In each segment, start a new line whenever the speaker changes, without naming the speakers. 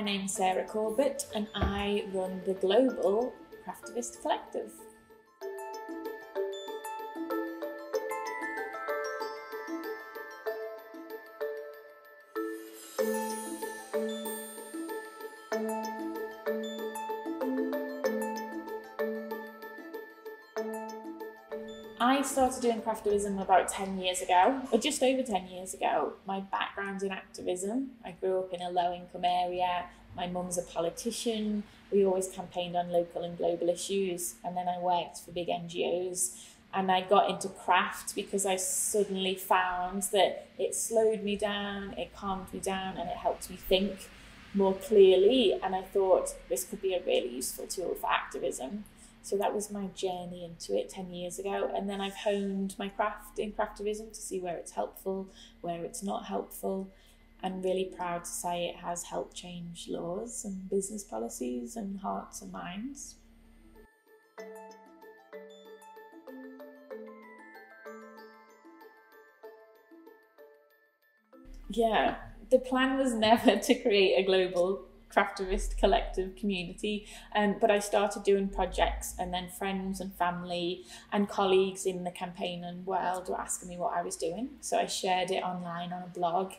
my name's Sarah Corbett and I run the global Craftivist Collective. I started doing craftivism about 10 years ago, or just over 10 years ago. My background in activism. I grew up in a low income area. My mum's a politician. We always campaigned on local and global issues. And then I worked for big NGOs. And I got into craft because I suddenly found that it slowed me down, it calmed me down, and it helped me think more clearly. And I thought this could be a really useful tool for activism. So that was my journey into it 10 years ago. And then I've honed my craft in craftivism to see where it's helpful, where it's not helpful. I'm really proud to say it has helped change laws and business policies and hearts and minds. Yeah, the plan was never to create a global craftivist collective community. Um, but I started doing projects, and then friends and family and colleagues in the campaign and world were asking me what I was doing. So I shared it online on a blog.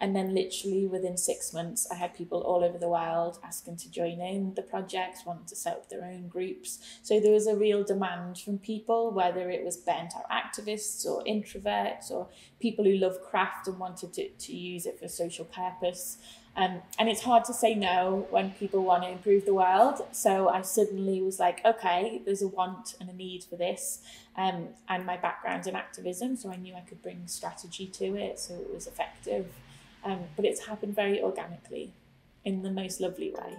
And then, literally within six months, I had people all over the world asking to join in the projects, wanting to set up their own groups. So there was a real demand from people, whether it was bent out activists or introverts or people who love craft and wanted to, to use it for social purpose. Um, and it's hard to say no when people want to improve the world. So I suddenly was like, okay, there's a want and a need for this. Um, and my background's in activism, so I knew I could bring strategy to it, so it was effective. Um, but it's happened very organically in the most lovely way.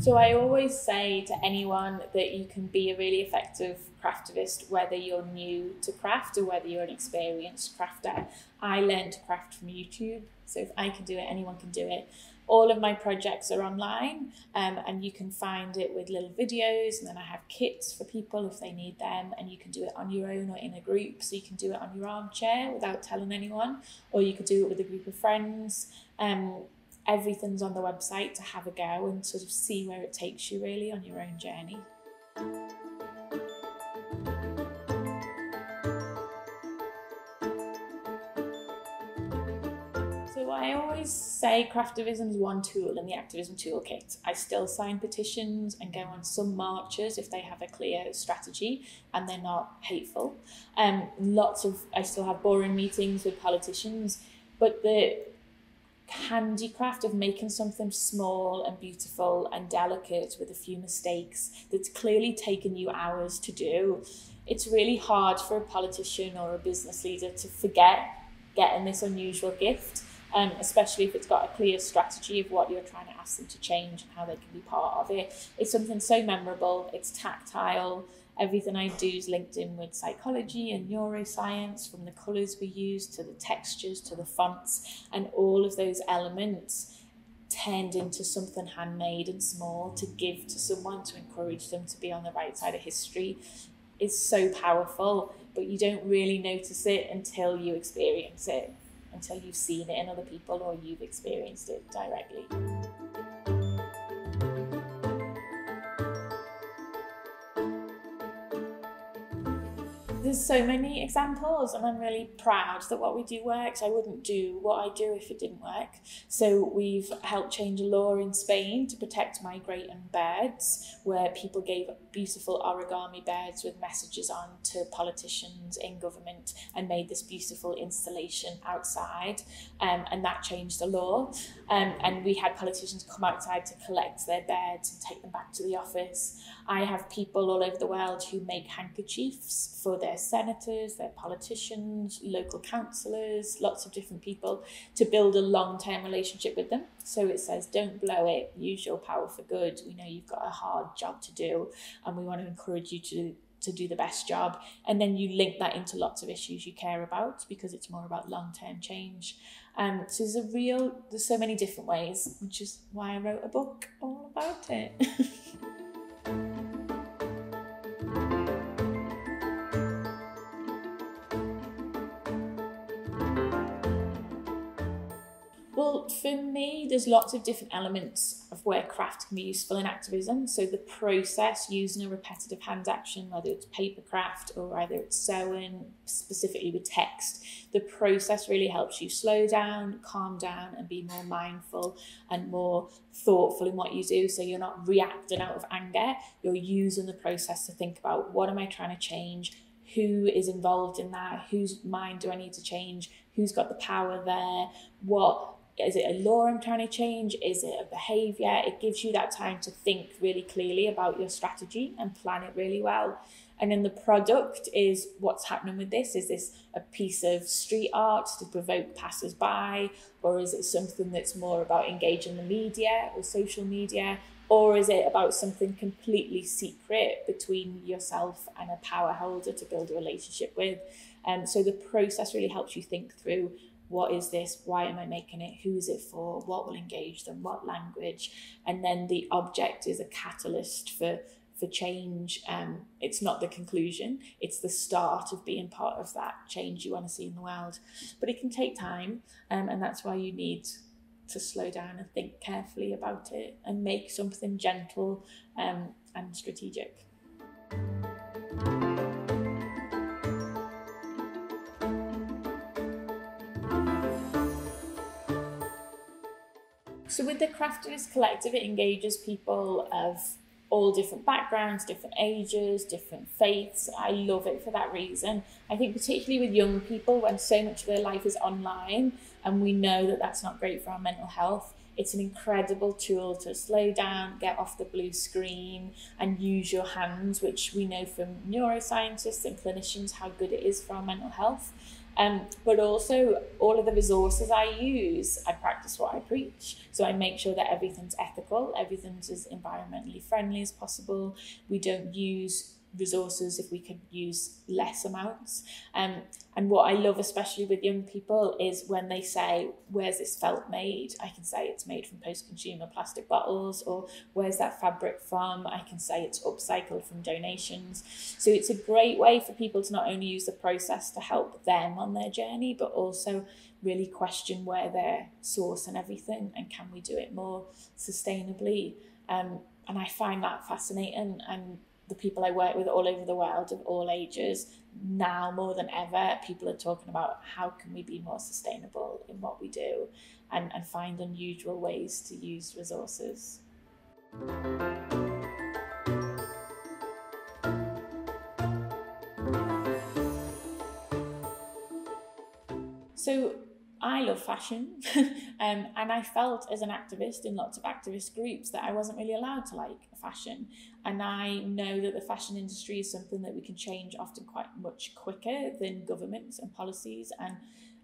So I always say to anyone that you can be a really effective craftivist, whether you're new to craft or whether you're an experienced crafter. I learned to craft from YouTube, so if I can do it, anyone can do it. All of my projects are online, um, and you can find it with little videos. And then I have kits for people if they need them, and you can do it on your own or in a group. So you can do it on your armchair without telling anyone, or you could do it with a group of friends. Um, everything's on the website to have a go and sort of see where it takes you really on your own journey. Always say craftivism is one tool in the activism toolkit. I still sign petitions and go on some marches if they have a clear strategy and they're not hateful. Um, lots of I still have boring meetings with politicians, but the handicraft of making something small and beautiful and delicate with a few mistakes that's clearly taken you hours to do. It's really hard for a politician or a business leader to forget getting this unusual gift, um, especially if it's got a clear strategy of what you're trying to ask them to change and how they can be part of it. It's something so memorable, it's tactile, Everything I do is linked in with psychology and neuroscience, from the colours we use to the textures to the fonts, and all of those elements turned into something handmade and small to give to someone to encourage them to be on the right side of history is so powerful, but you don't really notice it until you experience it, until you've seen it in other people or you've experienced it directly. There's so many examples and I'm really proud that what we do works. I wouldn't do what I do if it didn't work. So we've helped change a law in Spain to protect migrating birds where people gave beautiful origami birds with messages on to politicians in government and made this beautiful installation outside um, and that changed the law. Um, and we had politicians come outside to collect their birds and take them back to the office. I have people all over the world who make handkerchiefs for their senators, their politicians, local councillors, lots of different people to build a long term relationship with them. So it says, don't blow it, use your power for good. We know you've got a hard job to do, and we want to encourage you to to do the best job and then you link that into lots of issues you care about because it's more about long-term change um, so there's a real there's so many different ways which is why i wrote a book all about it Well, for me, there's lots of different elements of where craft can be useful in activism. So the process using a repetitive hand action, whether it's paper craft or either it's sewing, specifically with text, the process really helps you slow down, calm down, and be more mindful and more thoughtful in what you do. So you're not reacting out of anger, you're using the process to think about what am I trying to change? Who is involved in that? Whose mind do I need to change? Who's got the power there? What is it a law I'm trying to change? Is it a behavior? It gives you that time to think really clearly about your strategy and plan it really well. And then the product is what's happening with this. Is this a piece of street art to provoke passers by? Or is it something that's more about engaging the media or social media? Or is it about something completely secret between yourself and a power holder to build a relationship with? And um, so the process really helps you think through what is this? Why am i making it? Who is it for? What will engage them? What language? And then the object is a catalyst for for change. Um, it's not the conclusion. It's the start of being part of that change you want to see in the world. But it can take time um, and that's why you need to slow down and think carefully about it and make something gentle um, and strategic the Craftivist Collective, it engages people of all different backgrounds, different ages, different faiths. I love it for that reason. I think particularly with young people, when so much of their life is online, and we know that that's not great for our mental health. It's an incredible tool to slow down, get off the blue screen, and use your hands, which we know from neuroscientists and clinicians how good it is for our mental health. Um, but also, all of the resources I use, I practice what I preach. So I make sure that everything's ethical, everything's as environmentally friendly as possible. We don't use resources if we could use less amounts. Um, and what I love, especially with young people, is when they say, Where's this felt made? I can say it's made from post consumer plastic bottles, or Where's that fabric from? I can say it's upcycled from donations. So it's a great way for people to not only use the process to help them on their journey, but also really question where their source and everything and can we do it more sustainably. Um, and I find that fascinating and the people I work with all over the world of all ages, now more than ever, people are talking about how can we be more sustainable in what we do and, and find unusual ways to use resources. So I love fashion, um, and I felt as an activist in lots of activist groups that I wasn't really allowed to like fashion. And I know that the fashion industry is something that we can change often quite much quicker than governments and policies. And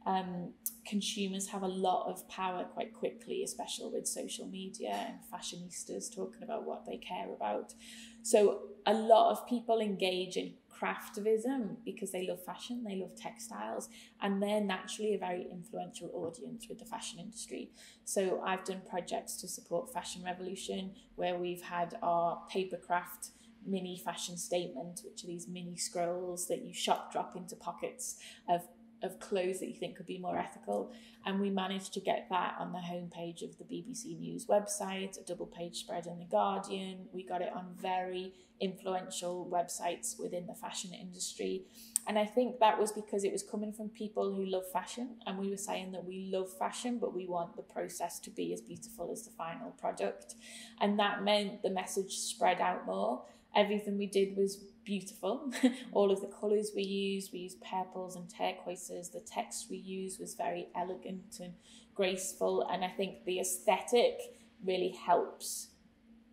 um, consumers have a lot of power quite quickly, especially with social media and fashionistas talking about what they care about. So a lot of people engage in craftivism because they love fashion, they love textiles, and they're naturally a very influential audience with the fashion industry. So I've done projects to support Fashion Revolution where we've had our paper craft mini fashion statement, which are these mini scrolls that you shop drop into pockets of of clothes that you think could be more ethical. And we managed to get that on the homepage of the BBC News website, a double page spread in The Guardian. We got it on very influential websites within the fashion industry. And I think that was because it was coming from people who love fashion. And we were saying that we love fashion, but we want the process to be as beautiful as the final product. And that meant the message spread out more. Everything we did was beautiful. All of the colours we used, we used purples and turquoises. The text we used was very elegant and graceful. And I think the aesthetic really helps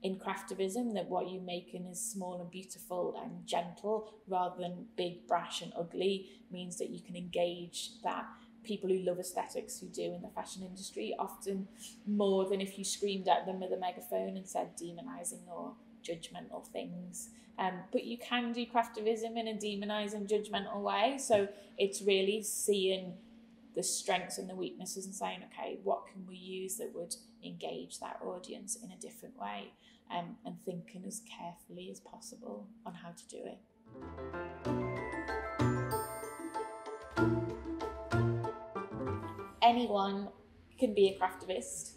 in craftivism that what you're making is small and beautiful and gentle rather than big, brash, and ugly means that you can engage that people who love aesthetics who do in the fashion industry often more than if you screamed at them with a megaphone and said demonizing or judgmental things. Um, but you can do craftivism in a demonizing, judgmental way. So it's really seeing the strengths and the weaknesses and saying, okay, what can we use that would engage that audience in a different way? Um, and thinking as carefully as possible on how to do it. Anyone can be a craftivist,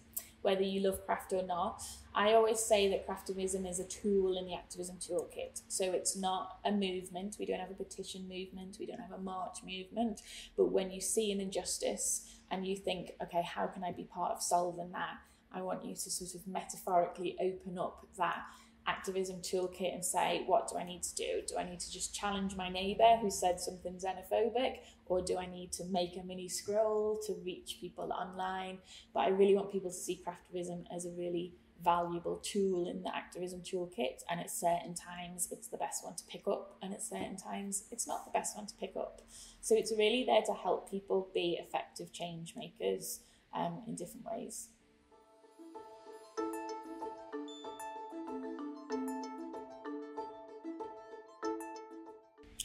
whether you love craft or not. I always say that craftivism is a tool in the activism toolkit. So it's not a movement. We don't have a petition movement. We don't have a march movement. But when you see an injustice and you think, okay, how can I be part of solving that? I want you to sort of metaphorically open up that activism toolkit and say, what do I need to do? Do I need to just challenge my neighbour who said something xenophobic? Or do I need to make a mini scroll to reach people online? But I really want people to see craftivism as a really valuable tool in the activism toolkit and at certain times it's the best one to pick up and at certain times it's not the best one to pick up so it's really there to help people be effective change makers um, in different ways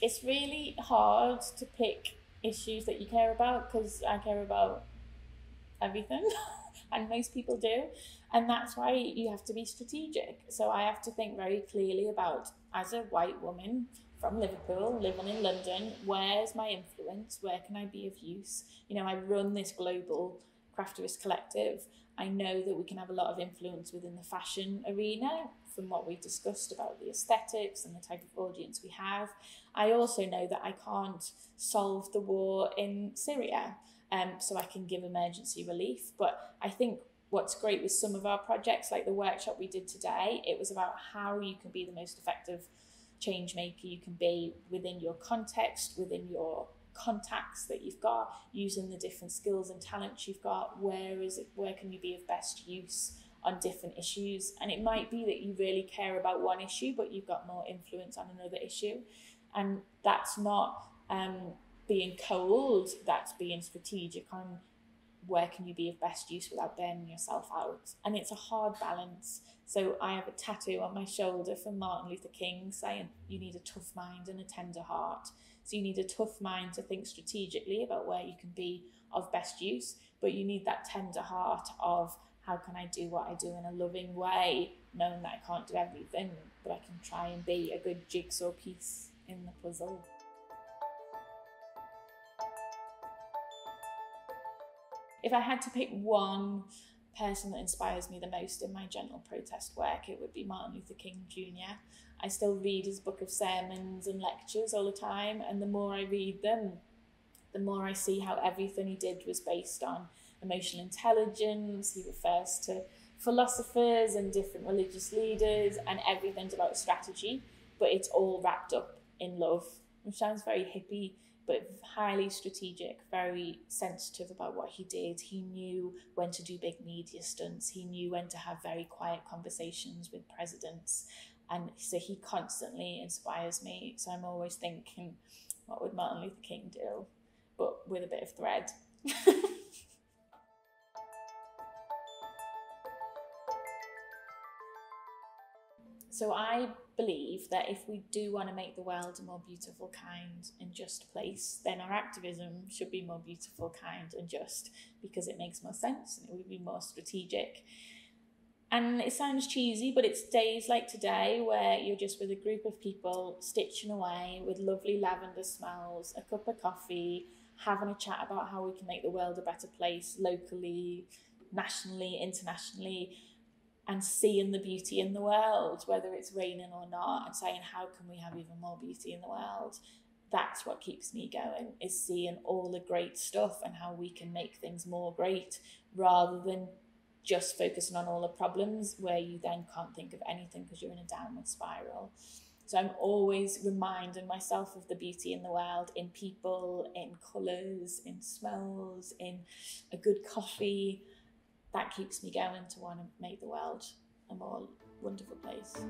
it's really hard to pick issues that you care about because I care about everything, and most people do. And that's why you have to be strategic. So I have to think very clearly about, as a white woman from Liverpool, living in London, where's my influence? Where can I be of use? You know, I run this global craftivist collective. I know that we can have a lot of influence within the fashion arena from what we've discussed about the aesthetics and the type of audience we have. I also know that I can't solve the war in Syria, um, so I can give emergency relief. But I think what's great with some of our projects, like the workshop we did today, it was about how you can be the most effective change maker you can be within your context, within your contacts that you've got, using the different skills and talents you've got. Where is it? Where can you be of best use? On different issues. And it might be that you really care about one issue, but you've got more influence on another issue. And that's not um, being cold, that's being strategic on where can you be of best use without burning yourself out. And it's a hard balance. So I have a tattoo on my shoulder from Martin Luther King saying you need a tough mind and a tender heart. So you need a tough mind to think strategically about where you can be of best use, but you need that tender heart of how can I do what I do in a loving way, knowing that I can't do everything, but I can try and be a good jigsaw piece in the puzzle. If I had to pick one person that inspires me the most in my general protest work, it would be Martin Luther King Jr. I still read his book of sermons and lectures all the time, and the more I read them, the more I see how everything he did was based on emotional intelligence. He refers to philosophers and different religious leaders, and everything's about strategy, but it's all wrapped up in love, which sounds very hippie, but highly strategic, very sensitive about what he did. He knew when to do big media stunts, he knew when to have very quiet conversations with presidents. And so he constantly inspires me. So I'm always thinking, what would Martin Luther King do? But with a bit of thread. So I believe that if we do want to make the world a more beautiful, kind, and just place, then our activism should be more beautiful, kind, and just because it makes more sense and it would be more strategic. And it sounds cheesy, but it's days like today where you're just with a group of people stitching away with lovely lavender smells, a cup of coffee, having a chat about how we can make the world a better place locally, nationally, internationally and seeing the beauty in the world, whether it's raining or not, and saying, how can we have even more beauty in the world? That's what keeps me going, is seeing all the great stuff and how we can make things more great rather than just focusing on all the problems where you then can't think of anything because you're in a downward spiral. So I'm always reminding myself of the beauty in the world, in people, in colours, in smells, in a good coffee, that keeps me going to want to make the world a more wonderful place.